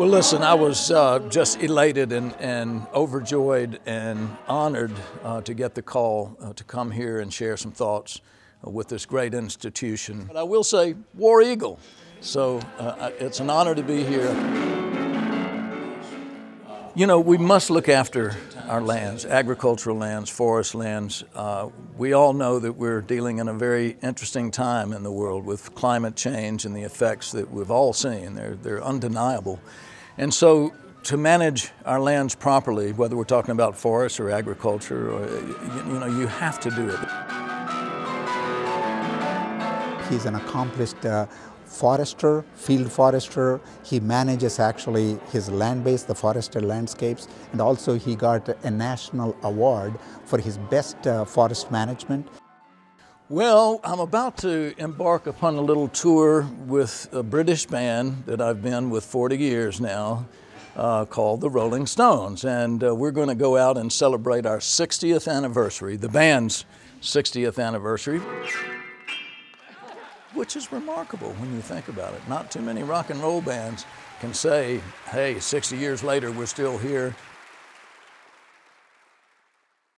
Well, listen, I was uh, just elated and, and, overjoyed and honored uh, to get the call uh, to come here and share some thoughts with this great institution. But I will say, War Eagle. So uh, it's an honor to be here. You know, we must look after our lands, agricultural lands, forest lands. Uh, we all know that we're dealing in a very interesting time in the world with climate change and the effects that we've all seen. They're, they're undeniable. And so to manage our lands properly, whether we're talking about forests or agriculture, or, you know, you have to do it. He's an accomplished uh, forester, field forester. He manages actually his land base, the forested landscapes, and also he got a national award for his best uh, forest management. Well, I'm about to embark upon a little tour with a British band that I've been with 40 years now. Uh, called the Rolling Stones. And uh, we're going to go out and celebrate our 60th anniversary, the band's 60th anniversary which is remarkable when you think about it. Not too many rock and roll bands can say, hey, 60 years later, we're still here